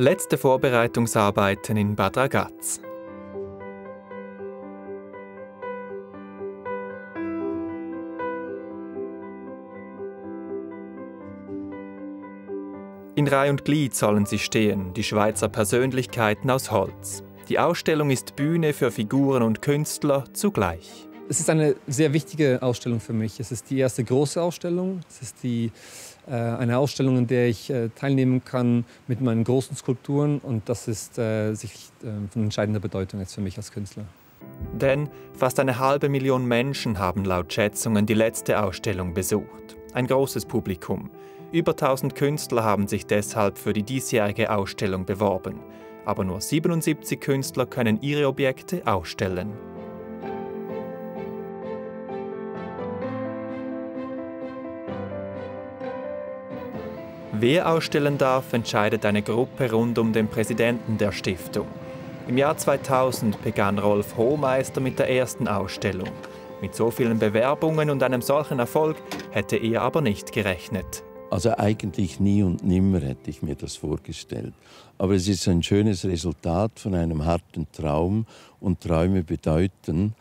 Letzte Vorbereitungsarbeiten in Bad Ragaz. In Reih und Glied sollen sie stehen, die Schweizer Persönlichkeiten aus Holz. Die Ausstellung ist Bühne für Figuren und Künstler zugleich. Es ist eine sehr wichtige Ausstellung für mich. Es ist die erste große Ausstellung. Es ist die, äh, eine Ausstellung, in der ich äh, teilnehmen kann mit meinen großen Skulpturen. Und das ist äh, sich, äh, von entscheidender Bedeutung jetzt für mich als Künstler. Denn fast eine halbe Million Menschen haben laut Schätzungen die letzte Ausstellung besucht. Ein großes Publikum. Über 1000 Künstler haben sich deshalb für die diesjährige Ausstellung beworben. Aber nur 77 Künstler können ihre Objekte ausstellen. Wer ausstellen darf, entscheidet eine Gruppe rund um den Präsidenten der Stiftung. Im Jahr 2000 begann Rolf Hohmeister mit der ersten Ausstellung. Mit so vielen Bewerbungen und einem solchen Erfolg hätte er aber nicht gerechnet. Also eigentlich nie und nimmer hätte ich mir das vorgestellt. Aber es ist ein schönes Resultat von einem harten Traum und Träume bedeuten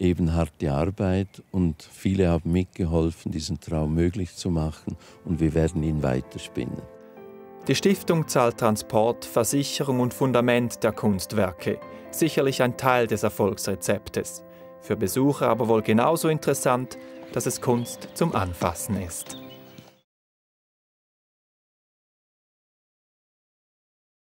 eben harte Arbeit und viele haben mitgeholfen, diesen Traum möglich zu machen und wir werden ihn weiterspinnen. Die Stiftung zahlt Transport, Versicherung und Fundament der Kunstwerke. Sicherlich ein Teil des Erfolgsrezeptes. Für Besucher aber wohl genauso interessant, dass es Kunst zum Anfassen ist.